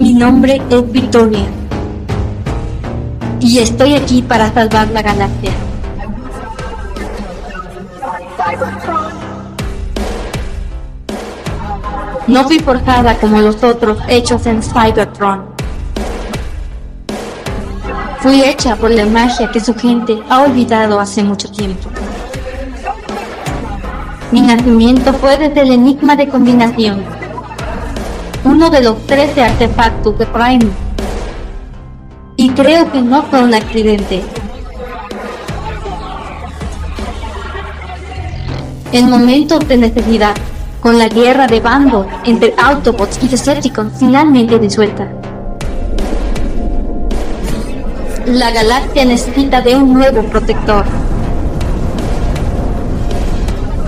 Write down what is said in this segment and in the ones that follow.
Mi nombre es Victoria. Y estoy aquí para salvar la galaxia. No fui forjada como los otros hechos en Cybertron. Fui hecha por la magia que su gente ha olvidado hace mucho tiempo. Mi nacimiento fue desde el enigma de combinación, uno de los 13 artefactos de Prime. Y creo que no fue un accidente. En momentos de necesidad, con la guerra de bando entre Autobots y Decepticons finalmente disuelta. La galaxia necesita de un nuevo protector.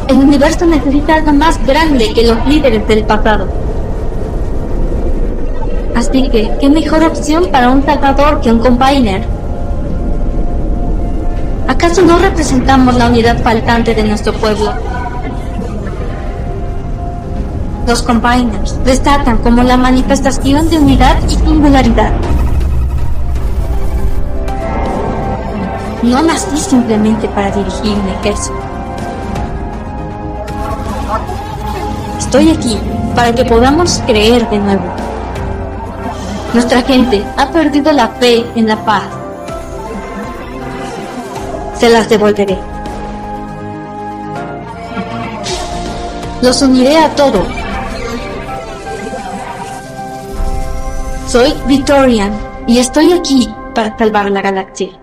El universo necesita algo más grande que los líderes del pasado. Así que, ¿qué mejor opción para un salvador que un combiner? ¿Acaso no representamos la unidad faltante de nuestro pueblo? Los combiners destacan como la manifestación de unidad y singularidad. No nací simplemente para dirigirme, queso. Estoy aquí para que podamos creer de nuevo. Nuestra gente ha perdido la fe en la paz. Se las devolveré. Los uniré a todos Soy Victorian y estoy aquí para salvar la galaxia.